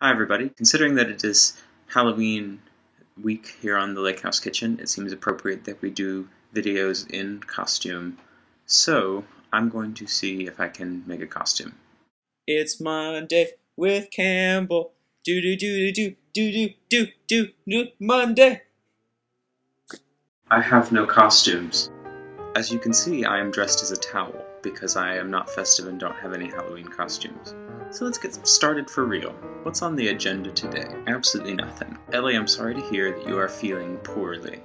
Hi everybody. Considering that it is Halloween week here on the Lake House Kitchen, it seems appropriate that we do videos in costume. So, I'm going to see if I can make a costume. It's Monday with Campbell. Do do do do do do do do do Monday. I have no costumes. As you can see, I am dressed as a towel because I am not festive and don't have any Halloween costumes. So let's get started for real. What's on the agenda today? Absolutely nothing. Ellie, I'm sorry to hear that you are feeling poorly,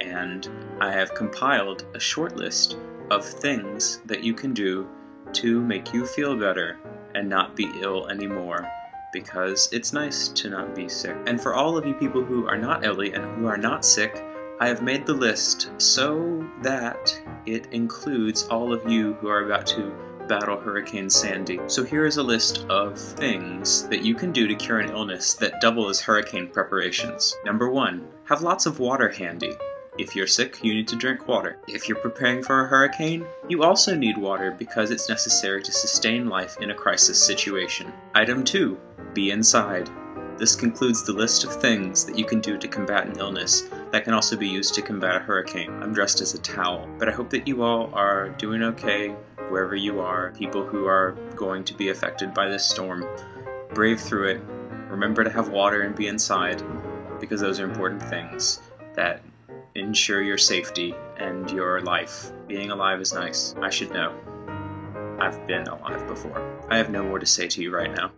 and I have compiled a short list of things that you can do to make you feel better and not be ill anymore because it's nice to not be sick. And for all of you people who are not Ellie and who are not sick, I have made the list so that it includes all of you who are about to battle Hurricane Sandy. So here is a list of things that you can do to cure an illness that double as hurricane preparations. Number one, have lots of water handy. If you're sick, you need to drink water. If you're preparing for a hurricane, you also need water because it's necessary to sustain life in a crisis situation. Item 2. Be inside. This concludes the list of things that you can do to combat an illness that can also be used to combat a hurricane. I'm dressed as a towel, but I hope that you all are doing okay wherever you are, people who are going to be affected by this storm. Brave through it. Remember to have water and be inside because those are important things that ensure your safety and your life. Being alive is nice. I should know. I've been alive before. I have no more to say to you right now.